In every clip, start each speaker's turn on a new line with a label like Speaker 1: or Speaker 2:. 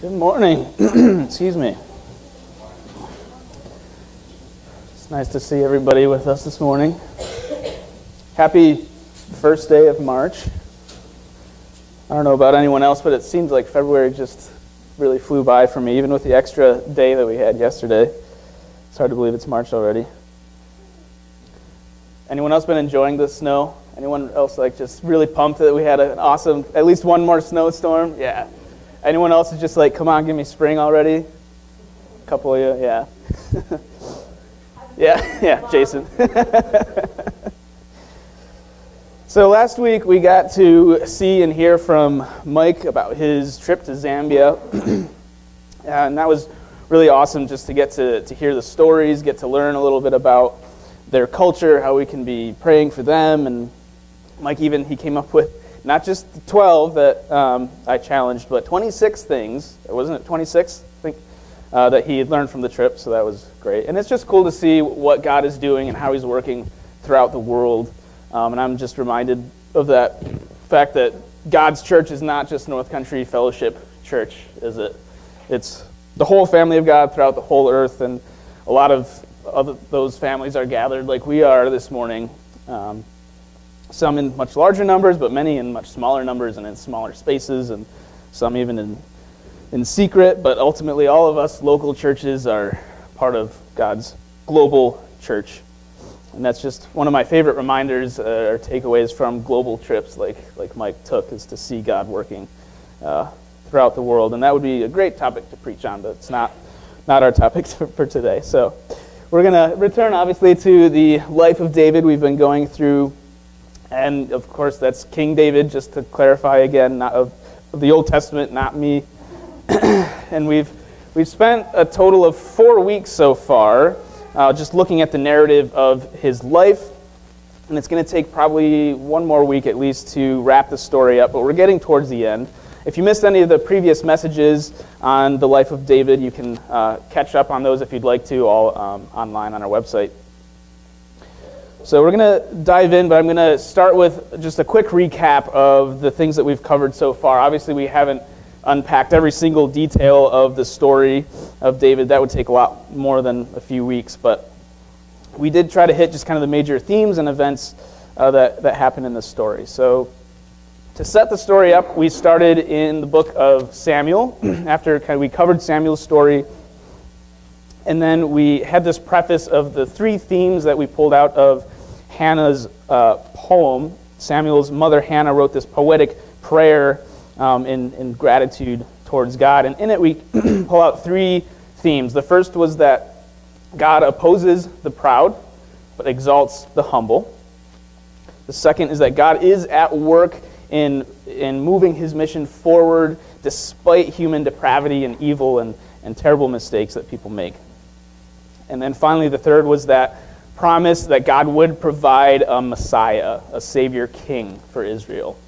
Speaker 1: Good morning. Excuse me. It's nice to see everybody with us this morning. Happy first day of March. I don't know about anyone else, but it seems like February just really flew by for me, even with the extra day that we had yesterday. It's hard to believe it's March already. Anyone else been enjoying the snow? Anyone else like just really pumped that we had an awesome, at least one more snowstorm? Yeah. Anyone else is just like, come on, give me spring already? A couple of you, yeah. yeah, yeah, Jason. so last week we got to see and hear from Mike about his trip to Zambia. and that was really awesome just to get to, to hear the stories, get to learn a little bit about their culture, how we can be praying for them. And Mike even, he came up with not just the 12 that um, I challenged, but 26 things. Wasn't it 26? I think uh, that he had learned from the trip, so that was great. And it's just cool to see what God is doing and how He's working throughout the world. Um, and I'm just reminded of that fact that God's church is not just North Country Fellowship Church, is it? It's the whole family of God throughout the whole earth, and a lot of other, those families are gathered like we are this morning. Um, some in much larger numbers, but many in much smaller numbers and in smaller spaces, and some even in, in secret. But ultimately, all of us local churches are part of God's global church. And that's just one of my favorite reminders uh, or takeaways from global trips like, like Mike took is to see God working uh, throughout the world. And that would be a great topic to preach on, but it's not, not our topic for today. So we're going to return, obviously, to the life of David. We've been going through and of course, that's King David, just to clarify again, not of, the Old Testament, not me. and we've, we've spent a total of four weeks so far uh, just looking at the narrative of his life. And it's going to take probably one more week at least to wrap the story up, but we're getting towards the end. If you missed any of the previous messages on the life of David, you can uh, catch up on those if you'd like to, all um, online on our website. So we're going to dive in, but I'm going to start with just a quick recap of the things that we've covered so far. Obviously, we haven't unpacked every single detail of the story of David. That would take a lot more than a few weeks, but we did try to hit just kind of the major themes and events uh, that, that happened in this story. So to set the story up, we started in the book of Samuel. After kind of we covered Samuel's story, and then we had this preface of the three themes that we pulled out of Hannah's uh, poem. Samuel's mother Hannah wrote this poetic prayer um, in, in gratitude towards God. And in it, we pull out three themes. The first was that God opposes the proud, but exalts the humble. The second is that God is at work in, in moving his mission forward despite human depravity and evil and, and terrible mistakes that people make. And then finally, the third was that promise that God would provide a Messiah, a Savior King for Israel.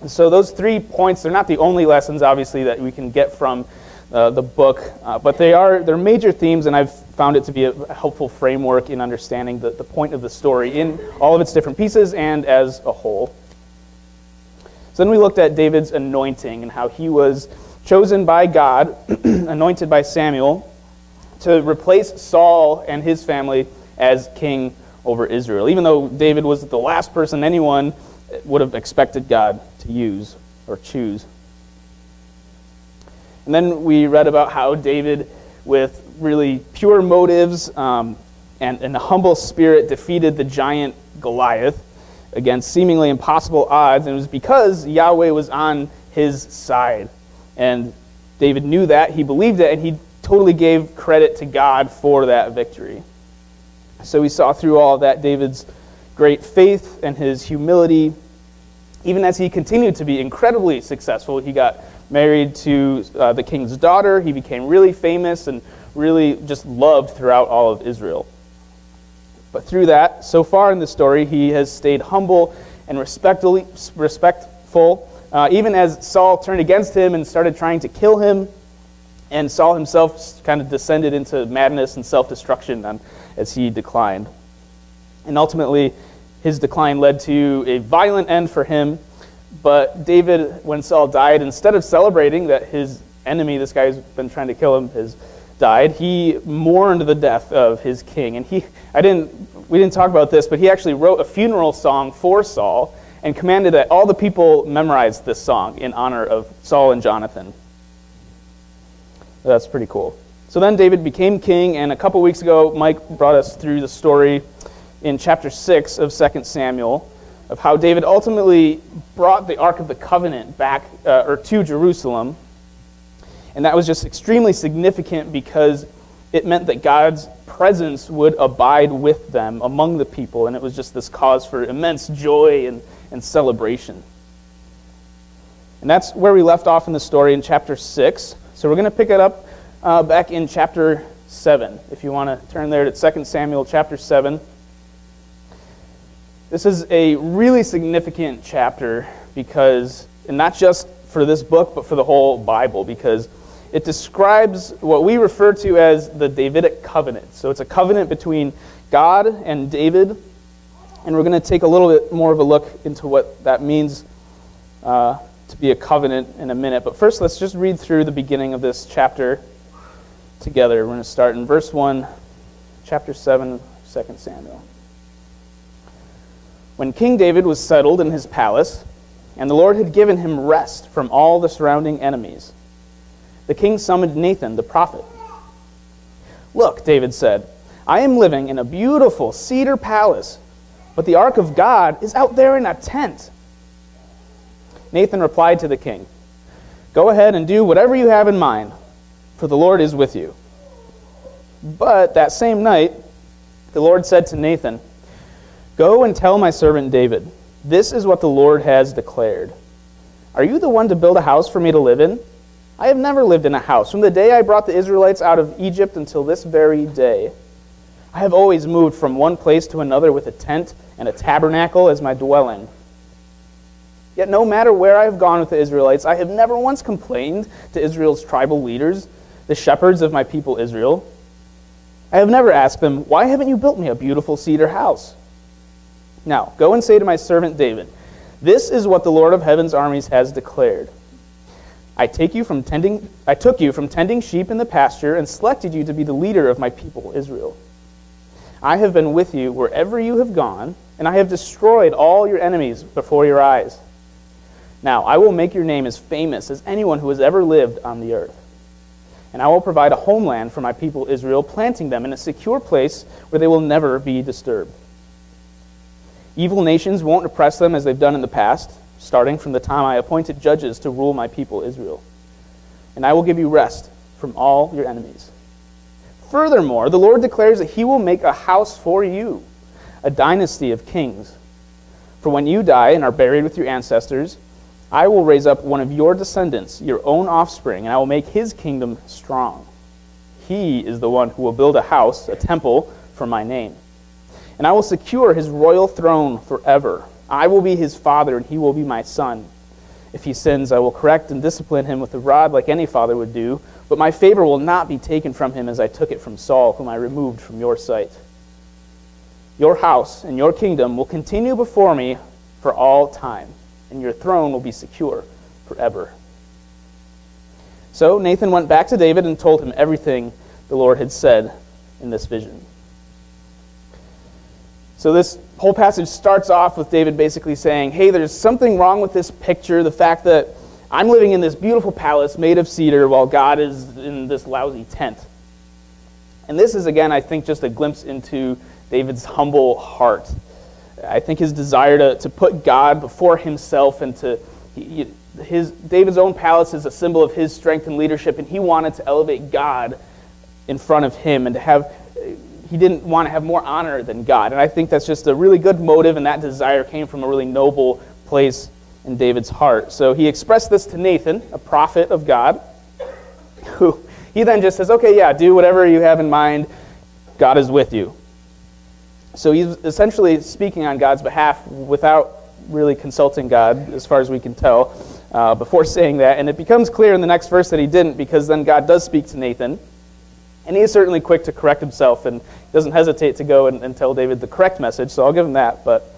Speaker 1: And so, those three points, they're not the only lessons, obviously, that we can get from uh, the book, uh, but they are they're major themes, and I've found it to be a helpful framework in understanding the, the point of the story in all of its different pieces and as a whole. So then we looked at David's anointing and how he was chosen by God, anointed by Samuel, to replace Saul and his family as king over Israel, even though David was the last person anyone would have expected God to use or choose. And then we read about how David, with really pure motives um, and, and a humble spirit, defeated the giant Goliath against seemingly impossible odds. And it was because Yahweh was on his side. And David knew that, he believed it, and he totally gave credit to God for that victory. So we saw through all that David's great faith and his humility. Even as he continued to be incredibly successful, he got married to uh, the king's daughter. He became really famous and really just loved throughout all of Israel. But through that, so far in the story, he has stayed humble and respectful, uh, even as Saul turned against him and started trying to kill him and Saul himself kind of descended into madness and self destruction as he declined. And ultimately, his decline led to a violent end for him. But David, when Saul died, instead of celebrating that his enemy, this guy who's been trying to kill him, has died. He mourned the death of his king, and he I didn't we didn't talk about this, but he actually wrote a funeral song for Saul and commanded that all the people memorize this song in honor of Saul and Jonathan. That's pretty cool. So then David became king, and a couple weeks ago, Mike brought us through the story in chapter 6 of 2 Samuel of how David ultimately brought the Ark of the Covenant back uh, or to Jerusalem. And that was just extremely significant because it meant that God's presence would abide with them among the people, and it was just this cause for immense joy and, and celebration. And that's where we left off in the story in chapter 6. So we're going to pick it up uh, back in chapter 7. If you want to turn there to 2 Samuel chapter 7. This is a really significant chapter because, and not just for this book, but for the whole Bible, because it describes what we refer to as the Davidic covenant. So it's a covenant between God and David, and we're going to take a little bit more of a look into what that means uh, to be a covenant in a minute. But first, let's just read through the beginning of this chapter together. We're going to start in verse 1, chapter 7, 2 Samuel. When King David was settled in his palace, and the Lord had given him rest from all the surrounding enemies, the king summoned Nathan the prophet. Look, David said, I am living in a beautiful cedar palace, but the ark of God is out there in a tent. Nathan replied to the king, Go ahead and do whatever you have in mind, for the Lord is with you. But that same night, the Lord said to Nathan, Go and tell my servant David, This is what the Lord has declared. Are you the one to build a house for me to live in? I have never lived in a house from the day I brought the Israelites out of Egypt until this very day. I have always moved from one place to another with a tent and a tabernacle as my dwelling. Yet no matter where I have gone with the Israelites, I have never once complained to Israel's tribal leaders, the shepherds of my people Israel. I have never asked them, Why haven't you built me a beautiful cedar house? Now, go and say to my servant David, This is what the Lord of heaven's armies has declared. I, take you from tending, I took you from tending sheep in the pasture and selected you to be the leader of my people, Israel. I have been with you wherever you have gone, and I have destroyed all your enemies before your eyes. Now, I will make your name as famous as anyone who has ever lived on the earth. And I will provide a homeland for my people Israel, planting them in a secure place where they will never be disturbed. Evil nations won't oppress them as they've done in the past, starting from the time I appointed judges to rule my people Israel. And I will give you rest from all your enemies. Furthermore, the Lord declares that he will make a house for you, a dynasty of kings. For when you die and are buried with your ancestors, I will raise up one of your descendants, your own offspring, and I will make his kingdom strong. He is the one who will build a house, a temple, for my name and I will secure his royal throne forever. I will be his father, and he will be my son. If he sins, I will correct and discipline him with a rod like any father would do, but my favor will not be taken from him as I took it from Saul, whom I removed from your sight. Your house and your kingdom will continue before me for all time, and your throne will be secure forever. So Nathan went back to David and told him everything the Lord had said in this vision. So this whole passage starts off with David basically saying, Hey, there's something wrong with this picture. The fact that I'm living in this beautiful palace made of cedar while God is in this lousy tent. And this is, again, I think, just a glimpse into David's humble heart. I think his desire to, to put God before himself and to. He, his, David's own palace is a symbol of his strength and leadership, and he wanted to elevate God in front of him and to have he didn't want to have more honor than God. And I think that's just a really good motive, and that desire came from a really noble place in David's heart. So he expressed this to Nathan, a prophet of God, who he then just says, okay, yeah, do whatever you have in mind. God is with you. So he's essentially speaking on God's behalf without really consulting God, as far as we can tell, uh, before saying that. And it becomes clear in the next verse that he didn't, because then God does speak to Nathan. And he is certainly quick to correct himself and doesn't hesitate to go and, and tell David the correct message, so I'll give him that. But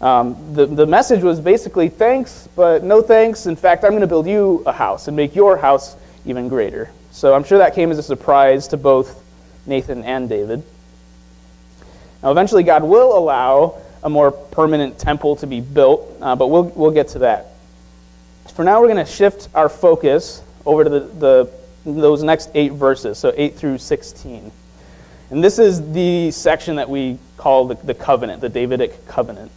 Speaker 1: um, the, the message was basically thanks, but no thanks. In fact, I'm going to build you a house and make your house even greater. So I'm sure that came as a surprise to both Nathan and David. Now, eventually, God will allow a more permanent temple to be built, uh, but we'll, we'll get to that. For now, we're going to shift our focus over to the, the, those next eight verses, so 8 through 16. And this is the section that we call the, the covenant, the Davidic covenant.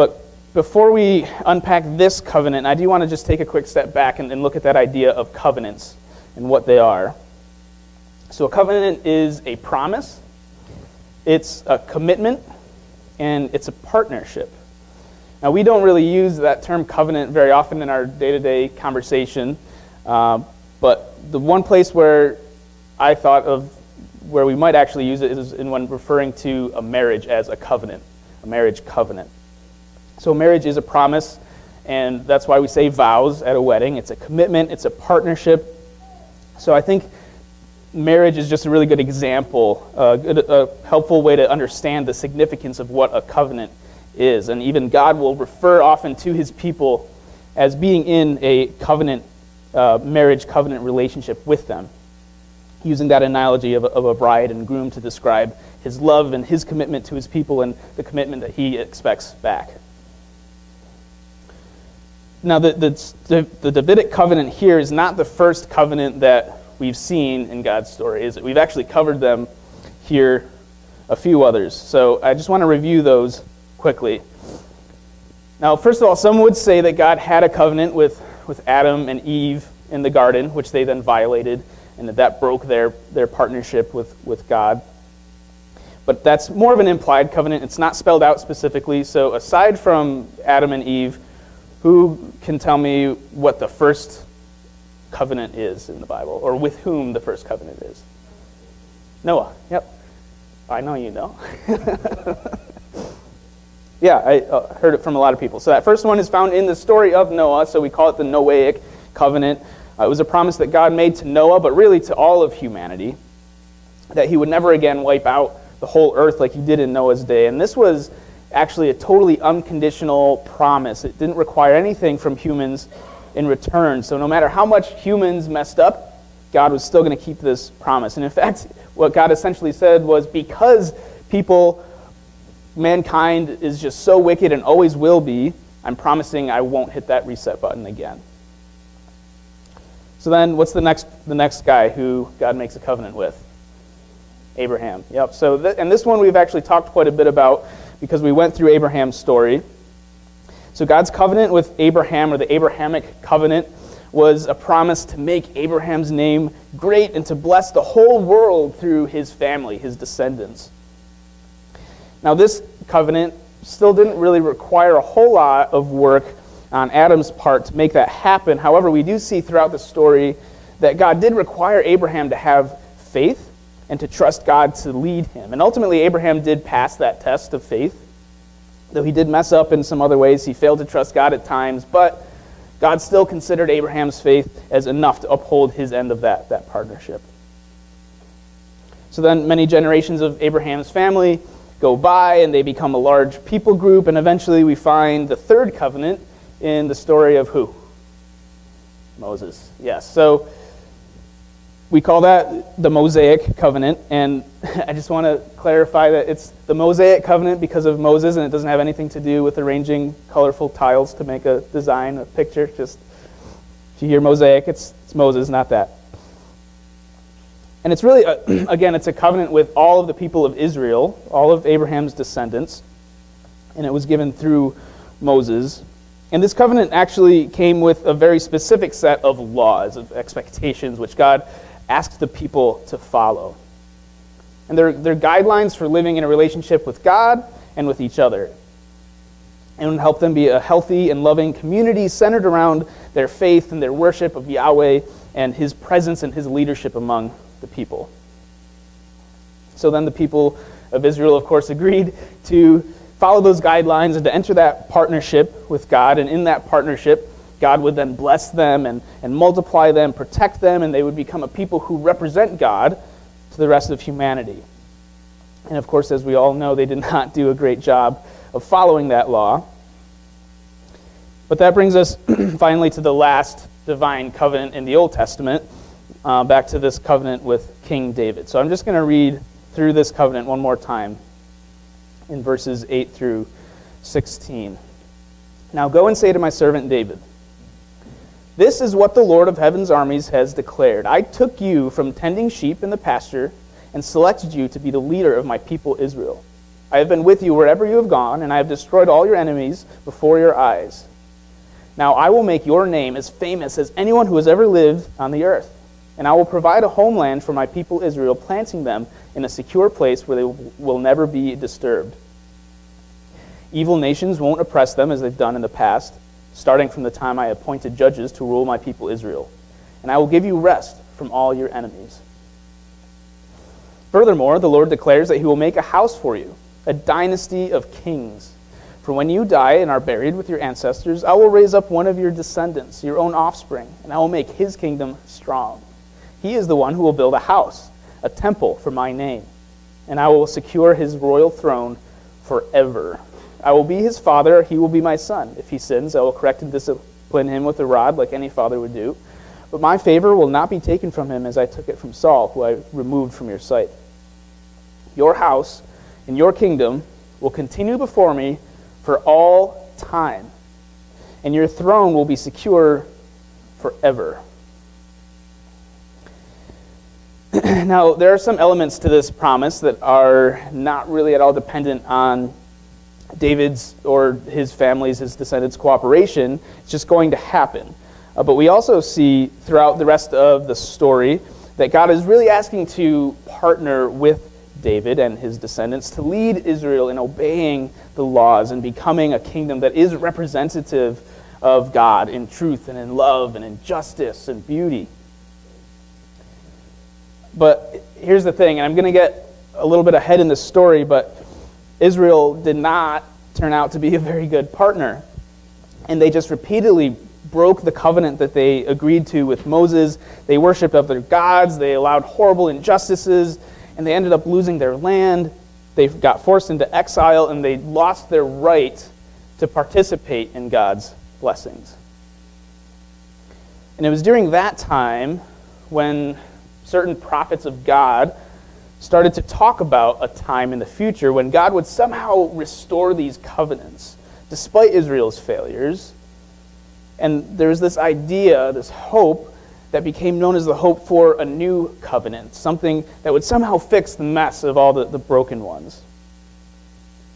Speaker 1: But before we unpack this covenant, I do want to just take a quick step back and, and look at that idea of covenants and what they are. So, a covenant is a promise, it's a commitment, and it's a partnership. Now, we don't really use that term covenant very often in our day to day conversation, uh, but the one place where I thought of where we might actually use it is in when referring to a marriage as a covenant, a marriage covenant. So, marriage is a promise, and that's why we say vows at a wedding. It's a commitment, it's a partnership. So, I think marriage is just a really good example, uh, a helpful way to understand the significance of what a covenant is. And even God will refer often to his people as being in a covenant, uh, marriage covenant relationship with them, using that analogy of of a bride and groom to describe his love and his commitment to his people and the commitment that he expects back. Now, the, the, the Davidic covenant here is not the first covenant that we've seen in God's story, is it? We've actually covered them here, a few others. So I just want to review those quickly. Now, first of all, some would say that God had a covenant with, with Adam and Eve in the garden, which they then violated, and that that broke their, their partnership with, with God. But that's more of an implied covenant. It's not spelled out specifically. So, aside from Adam and Eve, who can tell me what the first covenant is in the Bible, or with whom the first covenant is? Noah. Yep. I know you know. yeah, I uh, heard it from a lot of people. So that first one is found in the story of Noah, so we call it the Noahic covenant. Uh, it was a promise that God made to Noah, but really to all of humanity, that he would never again wipe out the whole earth like he did in Noah's day. And this was actually a totally unconditional promise. It didn't require anything from humans in return. So no matter how much humans messed up, God was still going to keep this promise. And in fact, what God essentially said was because people, mankind is just so wicked and always will be, I'm promising I won't hit that reset button again. So then, what's the next, the next guy who God makes a covenant with? Abraham. Yep. So, th- and this one we've actually talked quite a bit about because we went through Abraham's story. So, God's covenant with Abraham, or the Abrahamic covenant, was a promise to make Abraham's name great and to bless the whole world through his family, his descendants. Now, this covenant still didn't really require a whole lot of work on Adam's part to make that happen. However, we do see throughout the story that God did require Abraham to have faith and to trust God to lead him. And ultimately, Abraham did pass that test of faith. Though he did mess up in some other ways, he failed to trust God at times, but God still considered Abraham's faith as enough to uphold his end of that, that partnership. So then, many generations of Abraham's family go by and they become a large people group, and eventually we find the third covenant in the story of who? Moses. Yes. So we call that the Mosaic covenant, and I just want to clarify that it's the Mosaic covenant because of Moses, and it doesn't have anything to do with arranging colorful tiles to make a design, a picture. Just if you hear Mosaic, it's, it's Moses, not that. And it's really, a, again, it's a covenant with all of the people of Israel, all of Abraham's descendants, and it was given through Moses. And this covenant actually came with a very specific set of laws, of expectations, which God asked the people to follow. And they're, they're guidelines for living in a relationship with God and with each other. And help them be a healthy and loving community centered around their faith and their worship of Yahweh and his presence and his leadership among the people. So then the people of Israel, of course, agreed to follow those guidelines and to enter that partnership with God. And in that partnership, God would then bless them and, and multiply them, protect them, and they would become a people who represent God to the rest of humanity. And of course, as we all know, they did not do a great job of following that law. But that brings us finally to the last divine covenant in the Old Testament, uh, back to this covenant with King David. So I'm just going to read through this covenant one more time in verses 8 through 16. Now go and say to my servant David, This is what the Lord of heaven's armies has declared. I took you from tending sheep in the pasture and selected you to be the leader of my people Israel. I have been with you wherever you have gone, and I have destroyed all your enemies before your eyes. Now I will make your name as famous as anyone who has ever lived on the earth. And I will provide a homeland for my people Israel, planting them in a secure place where they will never be disturbed. Evil nations won't oppress them as they've done in the past, starting from the time I appointed judges to rule my people Israel. And I will give you rest from all your enemies. Furthermore, the Lord declares that he will make a house for you, a dynasty of kings. For when you die and are buried with your ancestors, I will raise up one of your descendants, your own offspring, and I will make his kingdom strong. He is the one who will build a house, a temple for my name, and I will secure his royal throne forever. I will be his father, he will be my son. If he sins, I will correct and discipline him with a rod like any father would do. But my favor will not be taken from him as I took it from Saul, who I removed from your sight. Your house and your kingdom will continue before me for all time, and your throne will be secure forever. now, there are some elements to this promise that are not really at all dependent on David's or his family's, his descendants' cooperation. It's just going to happen. Uh, but we also see throughout the rest of the story that God is really asking to partner with David and his descendants to lead Israel in obeying the laws and becoming a kingdom that is representative of God in truth and in love and in justice and beauty. But here's the thing, and I'm going to get a little bit ahead in the story, but Israel did not turn out to be a very good partner. And they just repeatedly broke the covenant that they agreed to with Moses. They worshiped other gods, they allowed horrible injustices, and they ended up losing their land. They got forced into exile, and they lost their right to participate in God's blessings. And it was during that time when certain prophets of God started to talk about a time in the future when God would somehow restore these covenants, despite Israel's failures. And there was this idea, this hope, that became known as the hope for a new covenant, something that would somehow fix the mess of all the, the broken ones.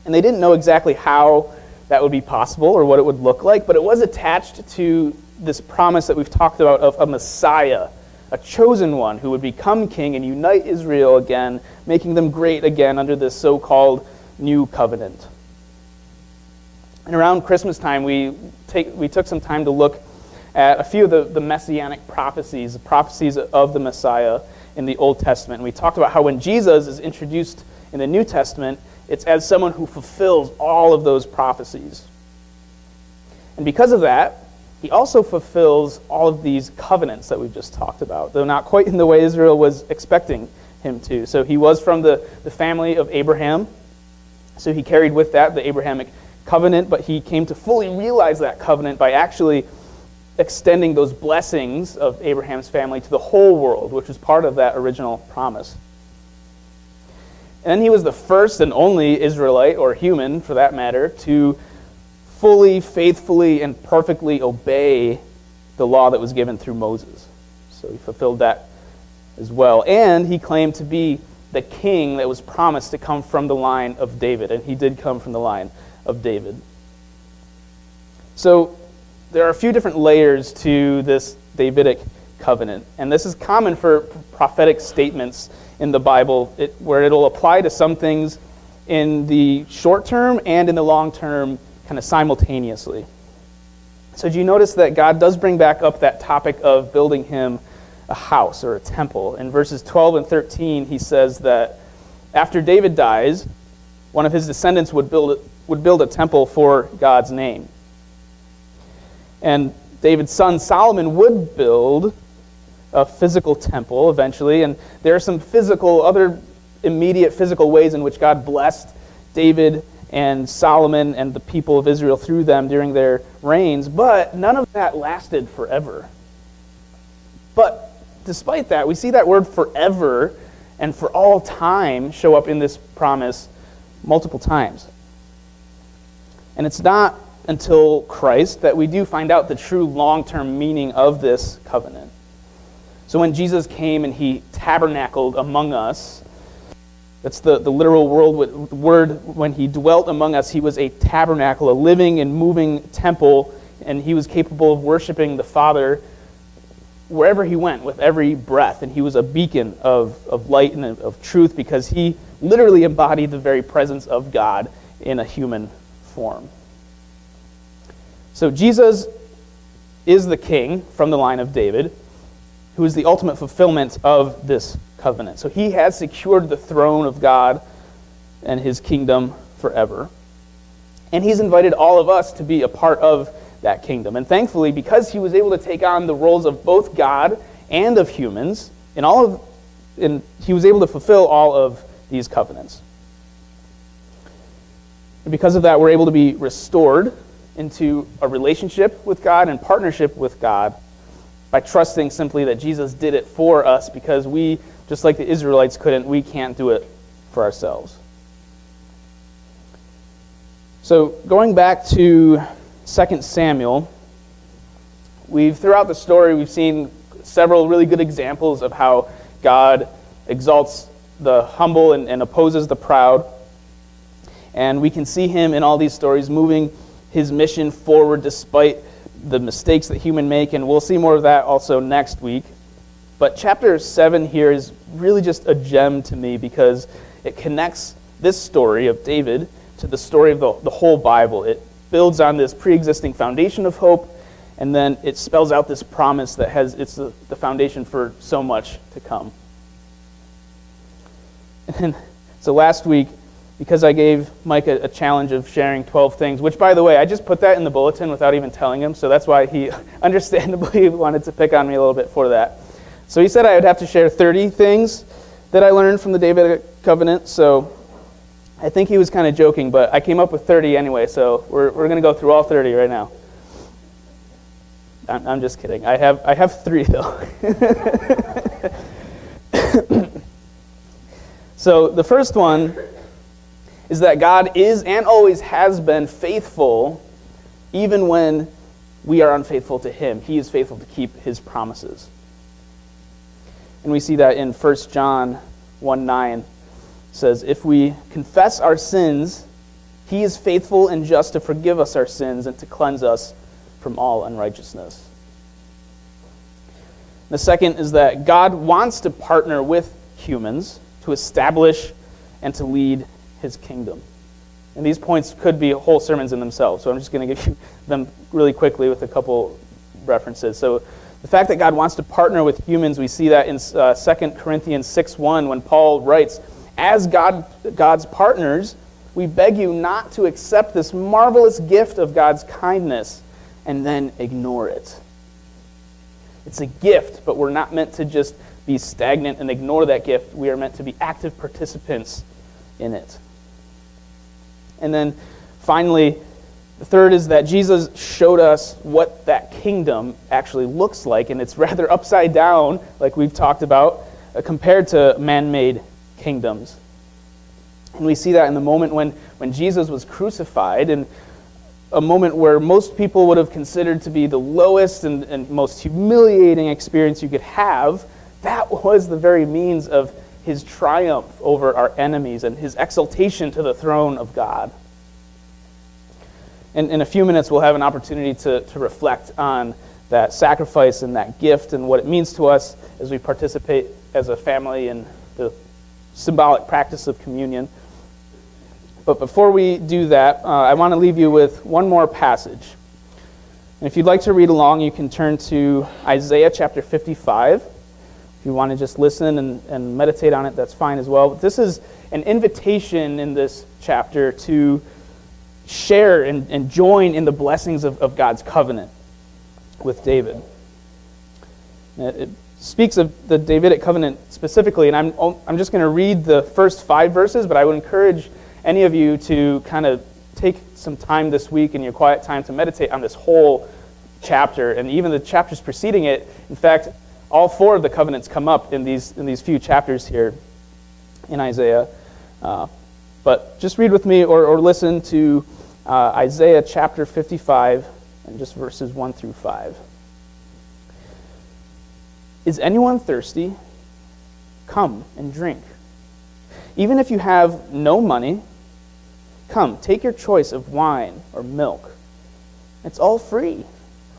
Speaker 1: And they didn't know exactly how that would be possible or what it would look like, but it was attached to this promise that we've talked about of a Messiah a chosen one who would become king and unite Israel again, making them great again under this so called new covenant. And around Christmas time, we, take, we took some time to look at a few of the, the messianic prophecies, the prophecies of the Messiah in the Old Testament. And we talked about how when Jesus is introduced in the New Testament, it's as someone who fulfills all of those prophecies. And because of that, he also fulfills all of these covenants that we've just talked about, though not quite in the way Israel was expecting him to. So he was from the, the family of Abraham. So he carried with that the Abrahamic covenant, but he came to fully realize that covenant by actually extending those blessings of Abraham's family to the whole world, which was part of that original promise. And he was the first and only Israelite, or human for that matter, to fully, faithfully, and perfectly obey the law that was given through Moses. So he fulfilled that as well. And he claimed to be the king that was promised to come from the line of David. And he did come from the line of David. So there are a few different layers to this Davidic covenant. And this is common for prophetic statements in the Bible, it, where it'll apply to some things in the short term and in the long term kind of simultaneously. So, do you notice that God does bring back up that topic of building him a house or a temple? In verses 12 and 13, he says that after David dies, one of his descendants would build, would build a temple for God's name. And David's son Solomon would build a physical temple eventually, and there are some physical, other immediate physical ways in which God blessed David and Solomon and the people of Israel through them during their reigns, but none of that lasted forever. But despite that, we see that word forever and for all time show up in this promise multiple times. And it's not until Christ that we do find out the true long term meaning of this covenant. So when Jesus came and he tabernacled among us, that's the, the literal world, word when he dwelt among us, he was a tabernacle, a living and moving temple, and he was capable of worshiping the Father wherever he went with every breath. And he was a beacon of, of light and of truth because he literally embodied the very presence of God in a human form. So Jesus is the king from the line of David, who is the ultimate fulfillment of this covenant. So he has secured the throne of God and his kingdom forever. And he's invited all of us to be a part of that kingdom. And thankfully, because he was able to take on the roles of both God and of humans, in all of, and he was able to fulfill all of these covenants. And because of that, we're able to be restored into a relationship with God and partnership with God by trusting simply that Jesus did it for us because we, just like the Israelites couldn't, we can't do it for ourselves. So, going back to 2 Samuel, we've throughout the story we've seen several really good examples of how God exalts the humble and, and opposes the proud. And we can see him in all these stories moving his mission forward despite the mistakes that human make, and we'll see more of that also next week. But chapter 7 here is really just a gem to me because it connects this story of David to the story of the, the whole Bible. It builds on this pre existing foundation of hope, and then it spells out this promise that has it's the, the foundation for so much to come. And so last week, because I gave Mike a, a, challenge of sharing 12 things, which, by the way, I just put that in the bulletin without even telling him, so that's why he understandably wanted to pick on me a little bit for that. So he said I would have to share 30 things that I learned from the Davidic covenant, so I think he was kind of joking, but I came up with 30 anyway, so we're, we're going to go through all 30 right now. I'm, I'm just kidding. I have, I have three, though. so the first one is that God is and always has been faithful even when we are unfaithful to Him. He is faithful to keep His promises. And we see that in 1 John 1 9 says, If we confess our sins, he is faithful and just to forgive us our sins and to cleanse us from all unrighteousness. The second is that God wants to partner with humans to establish and to lead his kingdom. And these points could be whole sermons in themselves, so I'm just going to give you them really quickly with a couple references. So, the fact that God wants to partner with humans, we see that in uh, 2 Corinthians 6 1 when Paul writes, as God, God's partners, we beg you not to accept this marvelous gift of God's kindness and then ignore it. It's a gift, but we're not meant to just be stagnant and ignore that gift. We are meant to be active participants in it. And then finally, the third is that Jesus showed us what that kingdom actually looks like, and it's rather upside down, like we've talked about, uh, compared to man made kingdoms. And we see that in the moment when, when Jesus was crucified, and a moment where most people would have considered to be the lowest and, and most humiliating experience you could have. That was the very means of his triumph over our enemies and his exaltation to the throne of God. And in a few minutes, we'll have an opportunity to, to reflect on that sacrifice and that gift and what it means to us as we participate as a family in the symbolic practice of communion. But before we do that, uh, I want to leave you with one more passage. And if you'd like to read along, you can turn to Isaiah chapter 55. If you want to just listen and, and meditate on it, that's fine as well. But this is an invitation in this chapter to share and, and join in the blessings of, of God's covenant with David. It, speaks of the Davidic covenant specifically, and I'm, I'm just going to read the first five verses, but I would encourage any of you to kind of take some time this week in your quiet time to meditate on this whole chapter and even the chapters preceding it. In fact, all four of the covenants come up in these, in these few chapters here in Isaiah. Uh, but just read with me or, or listen to uh, Isaiah chapter 55 and just verses 1 through 5. Is anyone thirsty? Come and drink. Even if you have no money, come, take your choice of wine or milk. It's all free.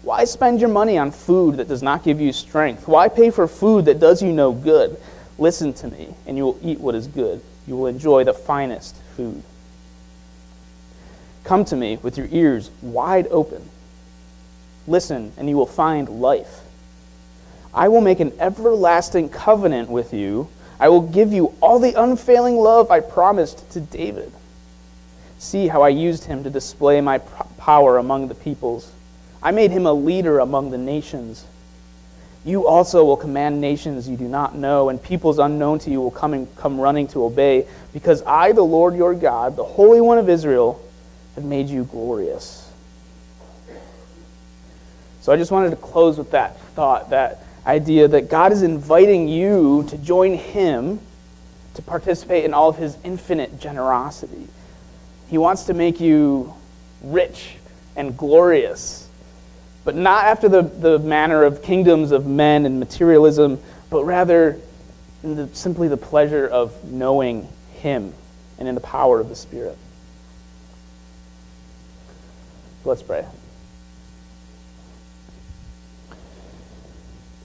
Speaker 1: Why spend your money on food that does not give you strength? Why pay for food that does you no good? Listen to me, and you will eat what is good. You will enjoy the finest food. Come to me with your ears wide open. Listen, and you will find life. I will make an everlasting covenant with you. I will give you all the unfailing love I promised to David. See how I used him to display my power among the peoples. I made him a leader among the nations. You also will command nations you do not know, and peoples unknown to you will come and come running to obey, because I, the Lord your God, the Holy One of Israel, have made you glorious. So I just wanted to close with that thought, that idea that God is inviting you to join Him to participate in all of His infinite generosity. He wants to make you rich and glorious, but not after the, the manner of kingdoms of men and materialism, but rather in the, simply the pleasure of knowing Him and in the power of the Spirit. Let's pray.